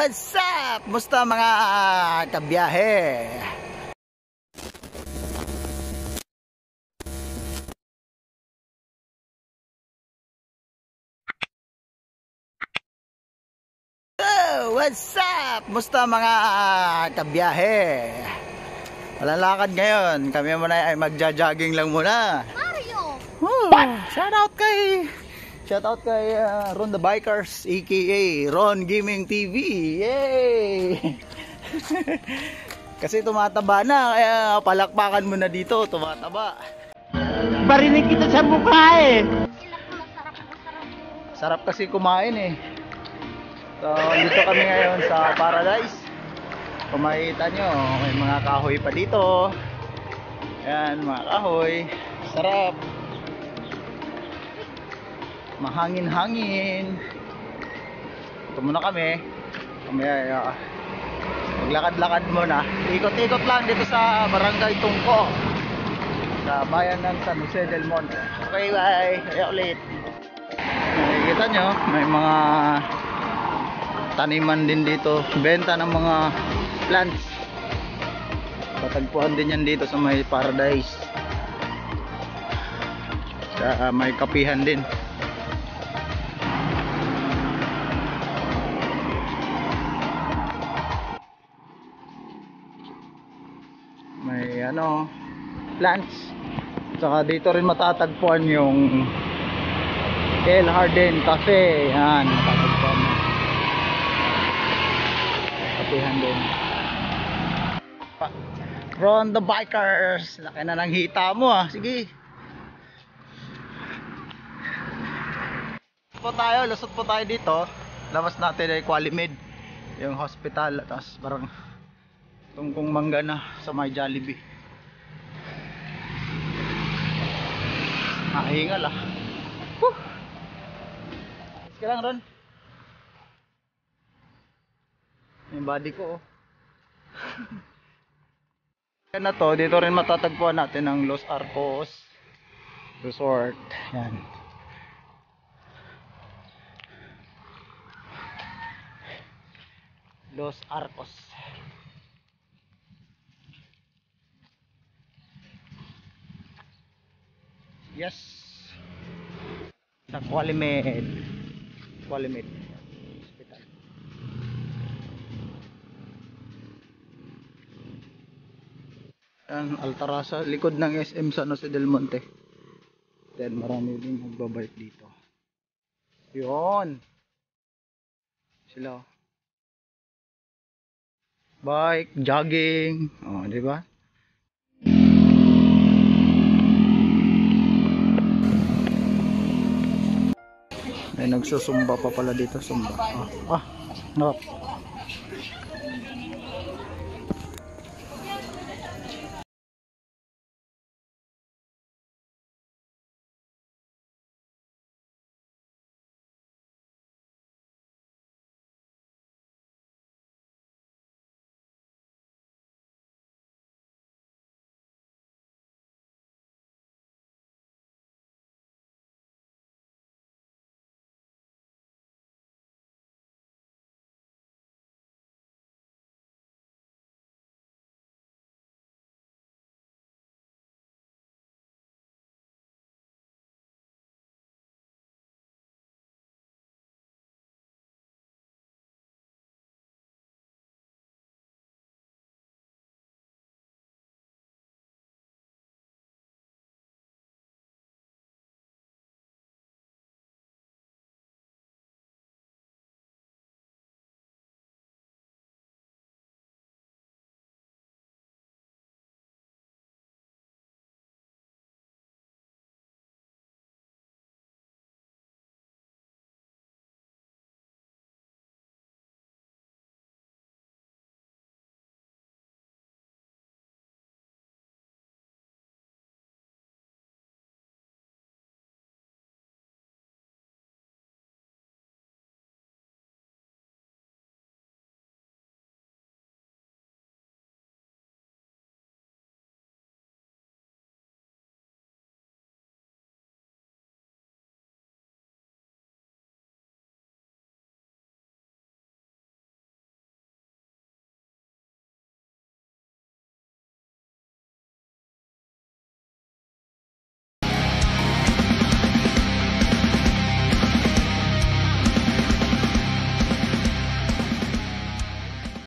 What's up? Musta mga kabiyahe? Oh, what's up? Musta mga kabiyahe? Walang lakad ngayon. Kami muna ay magja-jogging lang muna. Mario! Oh, shout out kay Shout out kay uh, Ron the Bikers aka Ron Gaming TV. Yay! Kasi tumataba na kaya palakpakan mo na dito, tumataba. Barinig kita sa mukha eh. Sarap kasi kumain eh. So, dito kami ngayon sa Paradise. Kung makikita nyo, may mga kahoy pa dito. Ayan, mga kahoy. Sarap. Mahangin-hangin. Ito muna kami. Ay uh, maglakad-lakad muna. Ikot-ikot lang dito sa Barangay Tungko. Sa bayan ng San Jose del Monte. Okay, bye. Kaya ulit. Nakikita nyo, may mga taniman din dito. Benta ng mga plants. Tatagpuan din yan dito sa may paradise. Sa may kapihan din. Ano, plants. Saka dito rin matatagpuan yung El Harden Cafe. Yan, matatagpuan mo. Kapihan din. Ron the Bikers. Laki na ng hita mo ah. Sige. po tayo, lusot po tayo dito. Labas natin ay Qualimid. Yung hospital. Tapos parang tungkong mangga na sa may Jollibee. Nakahingal ah. Whew. Sige lang Ron. Yung body ko oh. Yan na to, dito rin matatagpuan natin ang Los Arcos Resort. Yan. Los Arcos. Yes. Sa Qualimed. Qualimed. Hospital. Yan, Altarasa, likod ng SM San Jose del Monte. Then marami din nagbabike dito. Yun. Sila. Bike, jogging, oh, di ba? nagsusumba pa pala dito sumba ah, ah no.